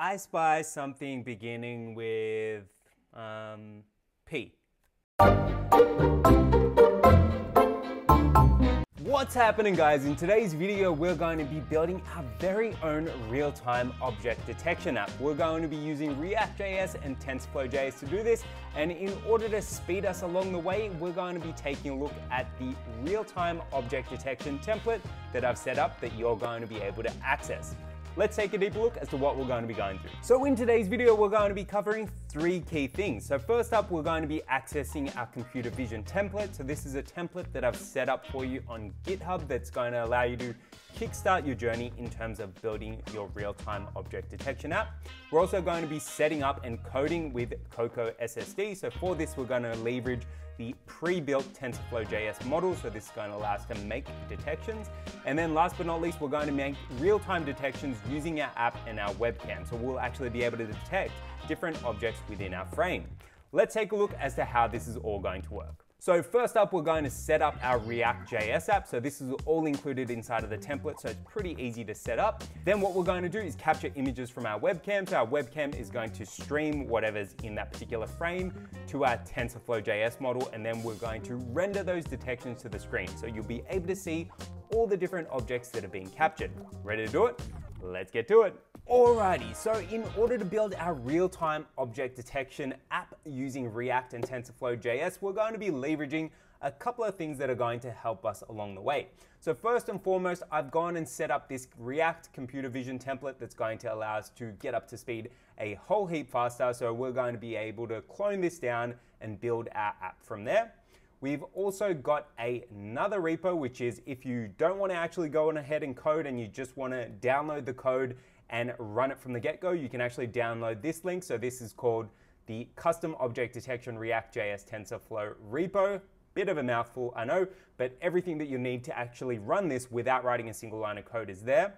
I spy something beginning with um, P. What's happening guys? In today's video, we're going to be building our very own real-time object detection app. We're going to be using React.js and TensorFlow.js to do this. And in order to speed us along the way, we're going to be taking a look at the real-time object detection template that I've set up that you're going to be able to access. Let's take a deeper look as to what we're going to be going through. So in today's video, we're going to be covering three key things. So first up, we're going to be accessing our computer vision template. So this is a template that I've set up for you on GitHub that's going to allow you to kickstart your journey in terms of building your real-time object detection app. We're also going to be setting up and coding with COCO SSD. So for this, we're going to leverage the pre-built TensorFlow.js model. So this is going to allow us to make detections. And then last but not least, we're going to make real-time detections using our app and our webcam. So we'll actually be able to detect different objects within our frame. Let's take a look as to how this is all going to work. So first up, we're going to set up our React.js app. So this is all included inside of the template, so it's pretty easy to set up. Then what we're going to do is capture images from our webcam. So our webcam is going to stream whatever's in that particular frame to our TensorFlow.js model, and then we're going to render those detections to the screen. So you'll be able to see all the different objects that are being captured. Ready to do it? Let's get to it. Alrighty, so in order to build our real-time object detection app using React and TensorFlow.js, we're going to be leveraging a couple of things that are going to help us along the way. So first and foremost, I've gone and set up this React computer vision template that's going to allow us to get up to speed a whole heap faster. So we're going to be able to clone this down and build our app from there. We've also got a, another repo, which is if you don't want to actually go on ahead and code and you just want to download the code and run it from the get-go, you can actually download this link. So this is called the Custom Object Detection React JS TensorFlow repo. Bit of a mouthful, I know, but everything that you need to actually run this without writing a single line of code is there.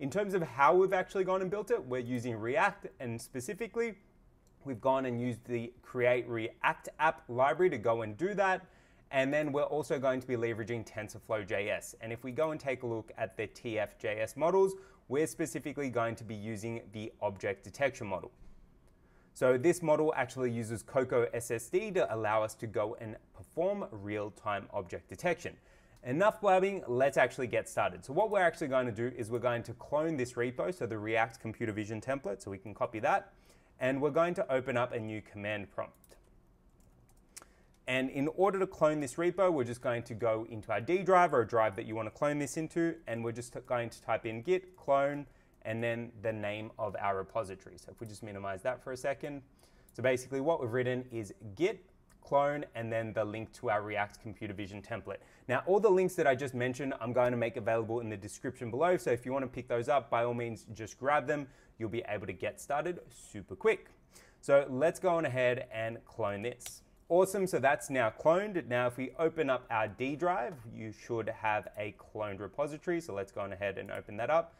In terms of how we've actually gone and built it, we're using React, and specifically, we've gone and used the Create React App library to go and do that. And then we're also going to be leveraging TensorFlow.js. And if we go and take a look at the TF.js models, we're specifically going to be using the object detection model. So this model actually uses COCO SSD to allow us to go and perform real-time object detection. Enough blabbing, let's actually get started. So what we're actually going to do is we're going to clone this repo, so the React computer vision template, so we can copy that, and we're going to open up a new command prompt. And in order to clone this repo, we're just going to go into our D drive or a drive that you want to clone this into, and we're just going to type in git clone and then the name of our repository. So if we just minimize that for a second. So basically what we've written is git clone and then the link to our React computer vision template. Now all the links that I just mentioned, I'm going to make available in the description below. So if you want to pick those up, by all means, just grab them. You'll be able to get started super quick. So let's go on ahead and clone this. Awesome, so that's now cloned. Now if we open up our D drive, you should have a cloned repository. So let's go on ahead and open that up.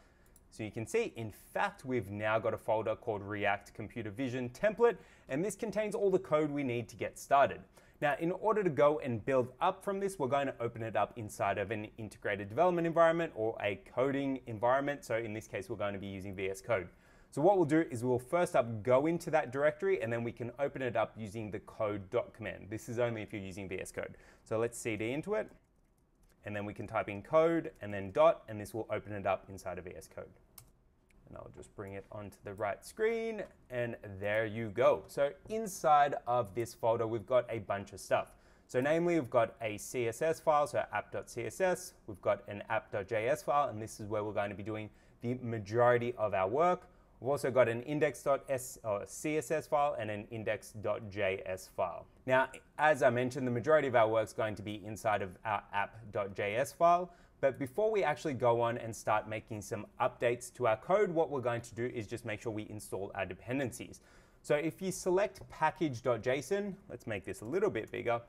So you can see, in fact, we've now got a folder called React Computer Vision Template, and this contains all the code we need to get started. Now, in order to go and build up from this, we're going to open it up inside of an integrated development environment or a coding environment. So in this case, we're going to be using VS Code. So what we'll do is we'll first up go into that directory and then we can open it up using the code dot command. This is only if you're using VS Code. So let's cd into it and then we can type in code and then dot and this will open it up inside of VS Code. And I'll just bring it onto the right screen and there you go. So inside of this folder we've got a bunch of stuff. So namely, we've got a CSS file, so app.css. We've got an app.js file, and this is where we're going to be doing the majority of our work. We've also got an index.css or css file and an index.js file. Now, as I mentioned, the majority of our work is going to be inside of our app.js file. But before we actually go on and start making some updates to our code, what we're going to do is just make sure we install our dependencies. So if you select package.json, let's make this a little bit bigger,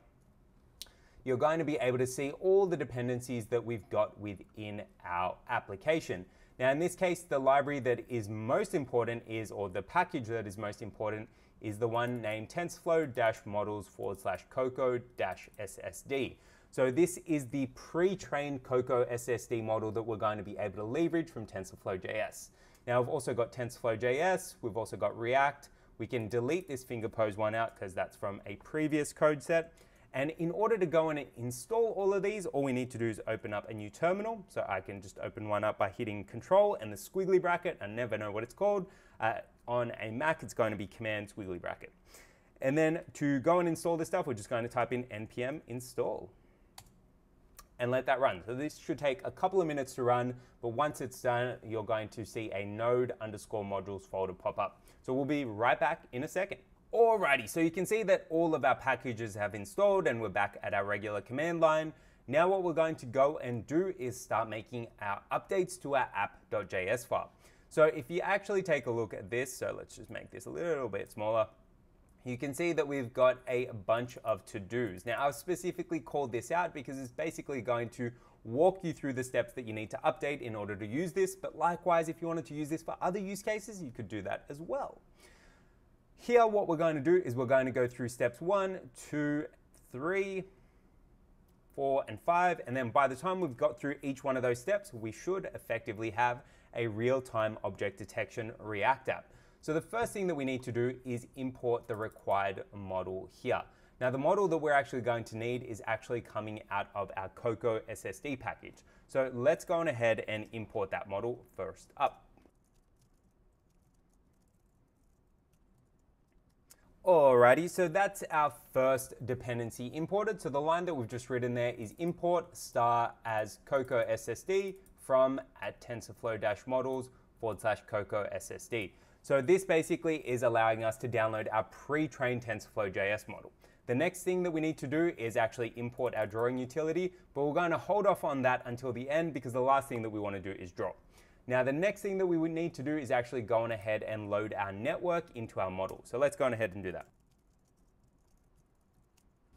you're going to be able to see all the dependencies that we've got within our application. Now in this case, the library that is most important is, or the package that is most important is the one named TensorFlow-models forward slash COCO-SSD. So this is the pre-trained Coco SSD model that we're going to be able to leverage from TensorFlow.js. Now we've also got TensorFlow.js, we've also got React. We can delete this finger pose one out because that's from a previous code set. And in order to go and install all of these, all we need to do is open up a new terminal. So I can just open one up by hitting control and the squiggly bracket. I never know what it's called. Uh, on a Mac, it's going to be command squiggly bracket. And then to go and install this stuff, we're just going to type in npm install and let that run. So this should take a couple of minutes to run, but once it's done, you're going to see a node underscore modules folder pop up. So we'll be right back in a second. Alrighty, so you can see that all of our packages have installed and we're back at our regular command line. Now what we're going to go and do is start making our updates to our app.js file. So if you actually take a look at this, so let's just make this a little bit smaller, you can see that we've got a bunch of to-dos. Now I've specifically called this out because it's basically going to walk you through the steps that you need to update in order to use this, but likewise if you wanted to use this for other use cases, you could do that as well. Here, what we're going to do is we're going to go through steps one, two, three, four, and five. And then by the time we've got through each one of those steps, we should effectively have a real-time object detection React app. So the first thing that we need to do is import the required model here. Now the model that we're actually going to need is actually coming out of our COCO SSD package. So let's go on ahead and import that model first up. Alrighty, so that's our first dependency imported. So the line that we've just written there is import star as COCO SSD from at TensorFlow-models forward slash COCO SSD. So this basically is allowing us to download our pre-trained TensorFlow.js model. The next thing that we need to do is actually import our drawing utility, but we're going to hold off on that until the end because the last thing that we want to do is draw. Now the next thing that we would need to do is actually go on ahead and load our network into our model. So let's go on ahead and do that.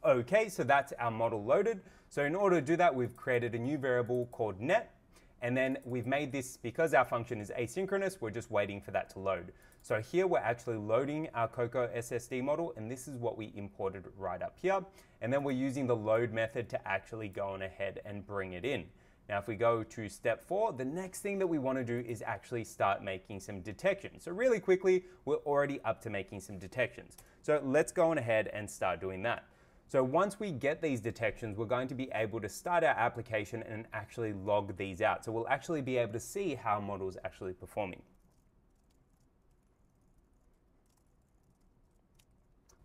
Okay, so that's our model loaded. So in order to do that, we've created a new variable called net. And then we've made this, because our function is asynchronous, we're just waiting for that to load. So here we're actually loading our COCO SSD model, and this is what we imported right up here. And then we're using the load method to actually go on ahead and bring it in. Now, if we go to step four, the next thing that we want to do is actually start making some detections. So really quickly, we're already up to making some detections. So let's go on ahead and start doing that. So once we get these detections, we're going to be able to start our application and actually log these out. So we'll actually be able to see how a model is actually performing.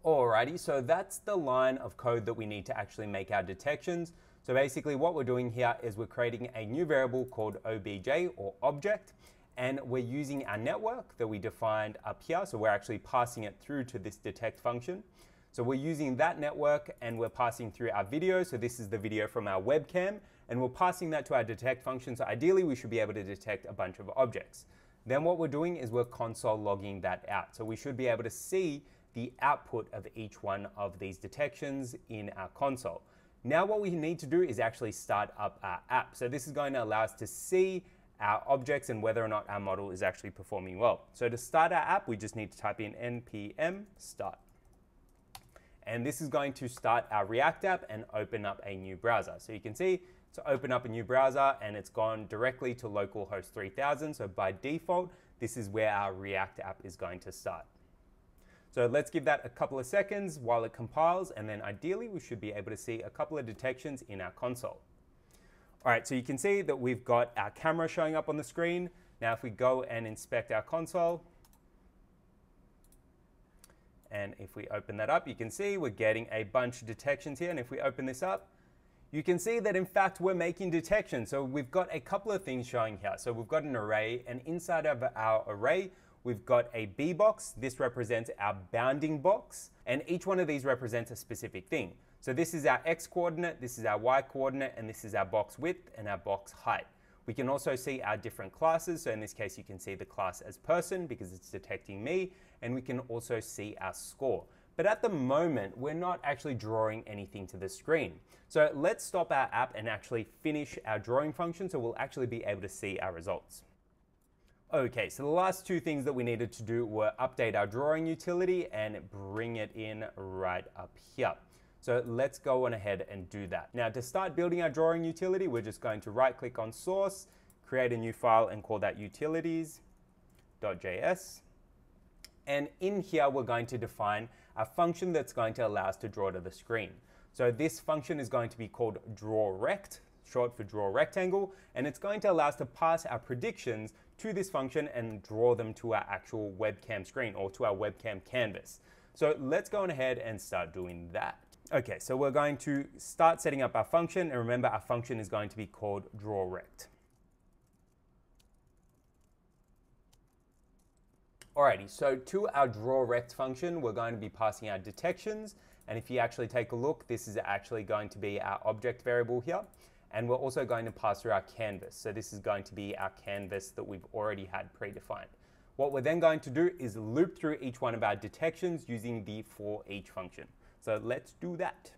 Alrighty, so that's the line of code that we need to actually make our detections. So basically what we're doing here is we're creating a new variable called obj or object, and we're using our network that we defined up here. So we're actually passing it through to this detect function. So we're using that network and we're passing through our video. So this is the video from our webcam and we're passing that to our detect function. So ideally we should be able to detect a bunch of objects. Then what we're doing is we're console logging that out. So we should be able to see the output of each one of these detections in our console. Now what we need to do is actually start up our app. So this is going to allow us to see our objects and whether or not our model is actually performing well. So to start our app, we just need to type in npm start. And this is going to start our React app and open up a new browser. So you can see to open up a new browser and it's gone directly to localhost 3000. So by default, this is where our React app is going to start. So let's give that a couple of seconds while it compiles and then ideally we should be able to see a couple of detections in our console. All right, so you can see that we've got our camera showing up on the screen. Now if we go and inspect our console, and if we open that up, you can see we're getting a bunch of detections here. And if we open this up, you can see that in fact we're making detections. So we've got a couple of things showing here. So we've got an array, and inside of our array, we've got a B box. This represents our bounding box, and each one of these represents a specific thing. So this is our X coordinate, this is our Y coordinate, and this is our box width and our box height. We can also see our different classes. So in this case, you can see the class as person because it's detecting me, and we can also see our score. But at the moment, we're not actually drawing anything to the screen. So let's stop our app and actually finish our drawing function so we'll actually be able to see our results. Okay, so the last two things that we needed to do were update our drawing utility and bring it in right up here. So let's go on ahead and do that. Now to start building our drawing utility, we're just going to right click on source, create a new file and call that utilities.js. And in here, we're going to define a function that's going to allow us to draw to the screen. So this function is going to be called drawRect, short for draw rectangle, and it's going to allow us to pass our predictions to this function and draw them to our actual webcam screen or to our webcam canvas. So let's go on ahead and start doing that. Okay, so we're going to start setting up our function, and remember our function is going to be called drawRect. Alrighty, so to our drawRect function, we're going to be passing our detections, and if you actually take a look, this is actually going to be our object variable here. And we're also going to pass through our canvas. So this is going to be our canvas that we've already had predefined. What we're then going to do is loop through each one of our detections using the for each function. So let's do that.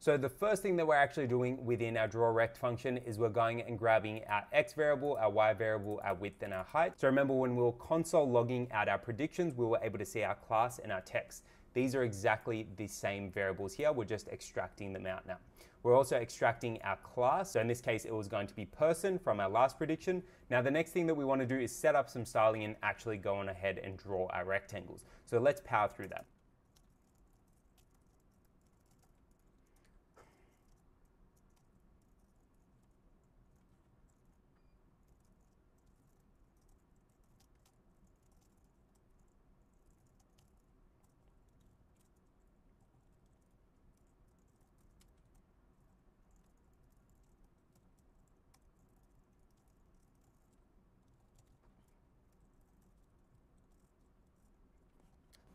So the first thing that we're actually doing within our drawRect function is we're going and grabbing our x variable, our y variable, our width, and our height. So remember when we were console logging out our predictions, we were able to see our class and our text. These are exactly the same variables here. We're just extracting them out now. We're also extracting our class. So in this case, it was going to be person from our last prediction. Now the next thing that we want to do is set up some styling and actually go on ahead and draw our rectangles. So let's power through that.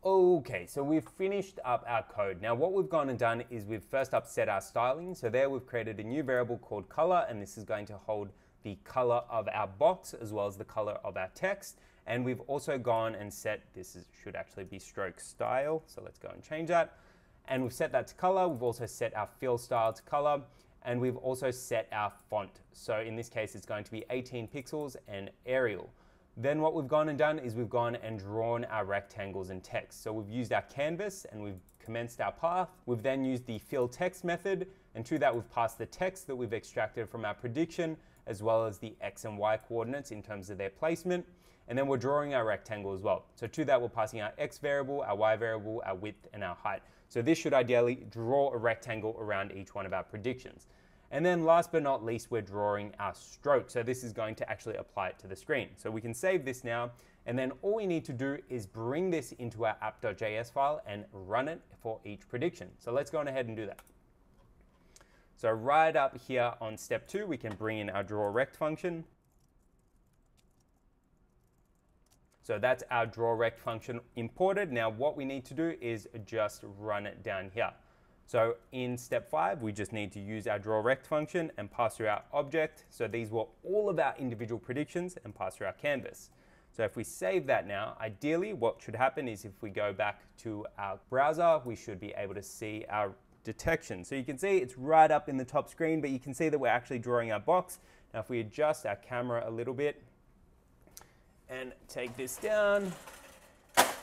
Okay, so we've finished up our code. Now what we've gone and done is we've first up set our styling. So there we've created a new variable called color and this is going to hold the color of our box as well as the color of our text. And we've also gone and set, this is, should actually be stroke style. So let's go and change that. And we've set that to color. We've also set our fill style to color and we've also set our font. So in this case, it's going to be 18 pixels and Arial. Then what we've gone and done is we've gone and drawn our rectangles and text. So we've used our canvas and we've commenced our path. We've then used the fill text method and to that we've passed the text that we've extracted from our prediction as well as the x and y coordinates in terms of their placement. And then we're drawing our rectangle as well. So to that we're passing our x variable, our y variable, our width and our height. So this should ideally draw a rectangle around each one of our predictions. And then last but not least, we're drawing our stroke. So this is going to actually apply it to the screen. So we can save this now. And then all we need to do is bring this into our app.js file and run it for each prediction. So let's go on ahead and do that. So right up here on step two, we can bring in our drawRect function. So that's our drawRect function imported. Now what we need to do is just run it down here. So in step five, we just need to use our drawRect function and pass through our object. So these were all of our individual predictions and pass through our canvas. So if we save that now, ideally what should happen is if we go back to our browser, we should be able to see our detection. So you can see it's right up in the top screen, but you can see that we're actually drawing our box. Now if we adjust our camera a little bit and take this down,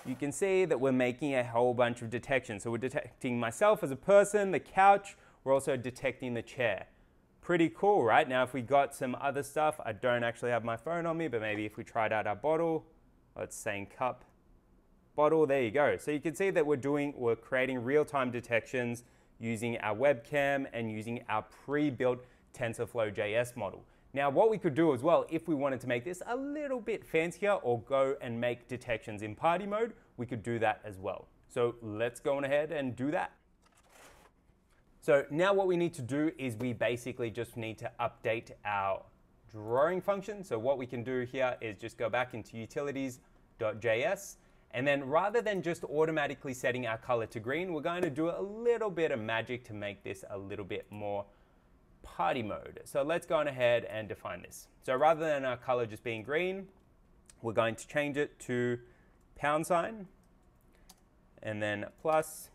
you can see that we're making a whole bunch of detections. So we're detecting myself as a person, the couch, we're also detecting the chair. Pretty cool, right? Now if we got some other stuff, I don't actually have my phone on me, but maybe if we tried out our bottle, let's say cup, bottle, there you go. So you can see that we're doing, we're creating real-time detections using our webcam and using our pre-built TensorFlow JS model. Now what we could do as well, if we wanted to make this a little bit fancier or go and make detections in party mode, we could do that as well. So let's go on ahead and do that. So now what we need to do is we basically just need to update our drawing function. So what we can do here is just go back into utilities.js and then rather than just automatically setting our color to green, we're going to do a little bit of magic to make this a little bit more party mode. So let's go on ahead and define this. So rather than our color just being green, we're going to change it to pound sign and then plus.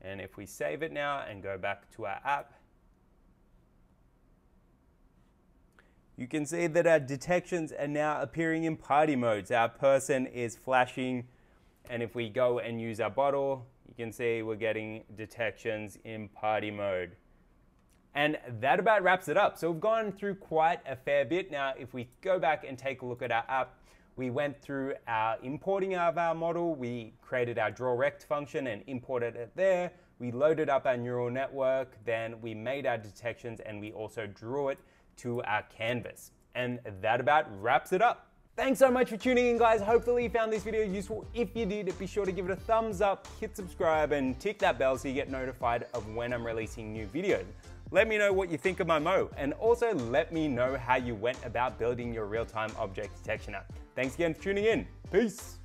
And if we save it now and go back to our app, you can see that our detections are now appearing in party modes. Our person is flashing, and if we go and use our bottle, you can see we're getting detections in party mode. And that about wraps it up. So we've gone through quite a fair bit. Now, if we go back and take a look at our app, we went through our importing of our model. We created our draw rect function and imported it there. We loaded up our neural network. Then we made our detections and we also drew it to our canvas. And that about wraps it up. Thanks so much for tuning in, guys. Hopefully, you found this video useful. If you did, be sure to give it a thumbs up, hit subscribe, and tick that bell so you get notified of when I'm releasing new videos. Let me know what you think of my Mo, and also let me know how you went about building your real-time object detection app. Thanks again for tuning in. Peace.